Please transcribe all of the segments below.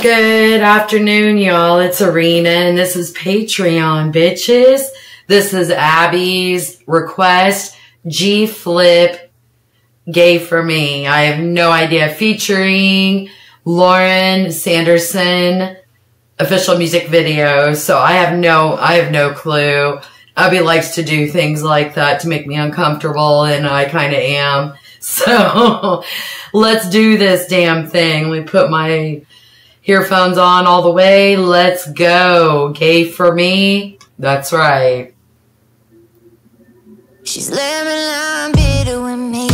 Good afternoon, y'all. It's Erinna, and this is Patreon, bitches. This is Abby's request. G Flip, gay for me. I have no idea. Featuring Lauren Sanderson, official music video. So I have no, I have no clue. Abby likes to do things like that to make me uncomfortable, and I kind of am. So let's do this damn thing. Let me put my Earphones on all the way. Let's go. Gay for me. That's right. She's lemon bitter with me.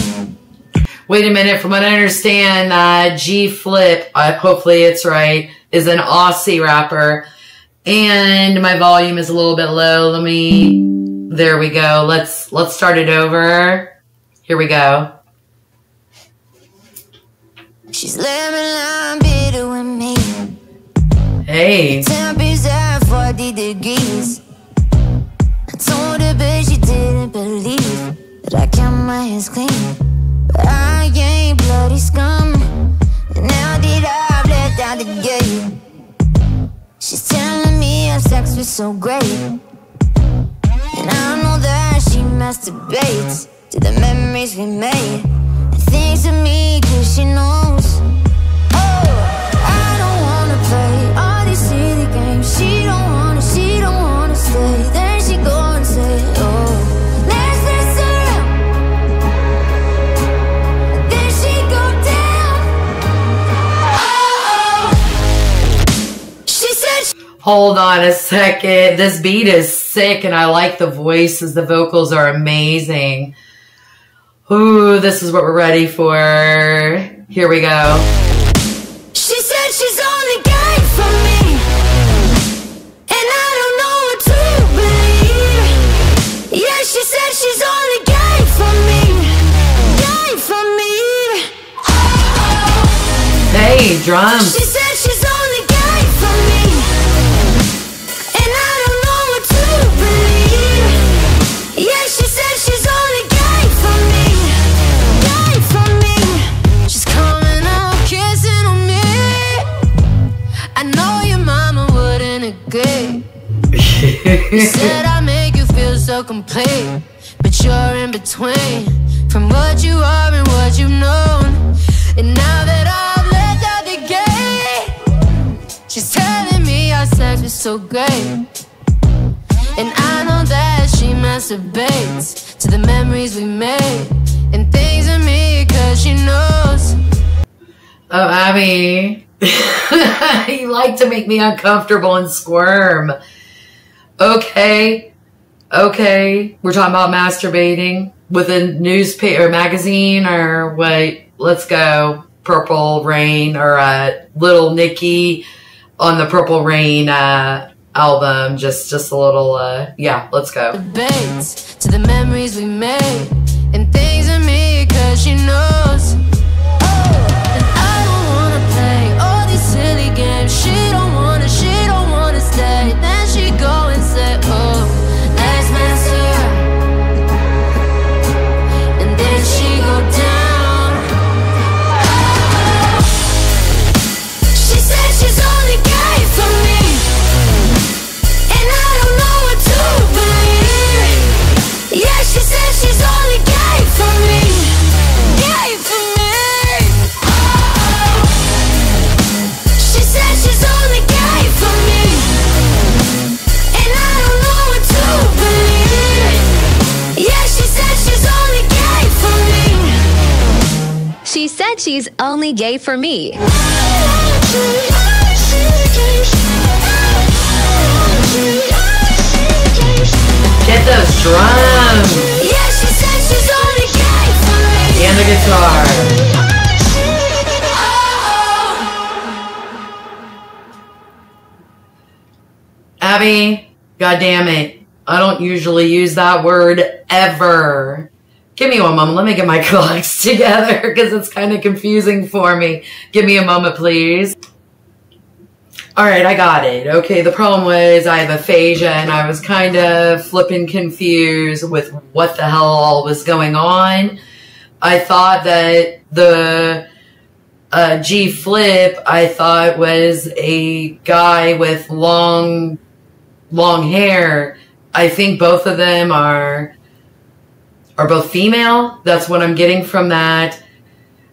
Wait a minute. From what I understand, uh, G Flip, uh, hopefully it's right, is an Aussie rapper. And my volume is a little bit low. Let me, there we go. Let's, let's start it over. Here we go. She's lemon bitter with me. Hey. Temp is at 40 degrees. I told her, but she didn't believe that I kept my hands clean. But I ain't bloody scum. And now that I've let out the gate, she's telling me our sex was so great. And I know that she masturbates to the memories we made. And thinks of me cause she knows. Hold on a second. This beat is sick and I like the voices. The vocals are amazing. Ooh, this is what we're ready for. Here we go. She said she's only gay for me. And I don't know what to believe. Yeah, she said she's only gay for me. Gay for me. Hey, drums. You said I make you feel so complete, but you're in between from what you are and what you've known. And now that I've let out the gate, she's telling me our sex was so great. And I know that she masturbates to the memories we made and things of me cause she knows. Oh, Abby, you like to make me uncomfortable and squirm. Okay. Okay. We're talking about masturbating with a newspaper magazine or what? Let's go. Purple Rain or uh, Little Nicky on the Purple Rain uh, album. Just, just a little, uh, yeah, let's go. to the memories we made said she's only gay for me. Get those drums Yeah, she said she's only gay for me. and the guitar. Abby, God damn it. I don't usually use that word ever. Give me one moment. Let me get my clocks together because it's kind of confusing for me. Give me a moment, please. All right, I got it. Okay, the problem was I have aphasia and I was kind of flipping confused with what the hell all was going on. I thought that the uh, G Flip, I thought was a guy with long, long hair. I think both of them are are both female. That's what I'm getting from that.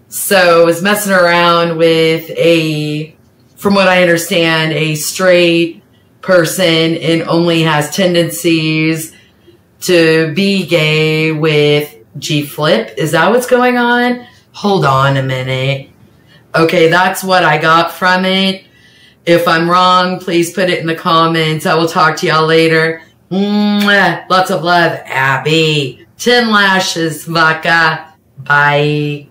So I was messing around with a, from what I understand, a straight person and only has tendencies to be gay with G Flip. Is that what's going on? Hold on a minute. Okay, that's what I got from it. If I'm wrong, please put it in the comments. I will talk to y'all later. Mwah. Lots of love, Abby. 10 lashes, vodka. Bye.